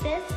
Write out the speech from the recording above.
this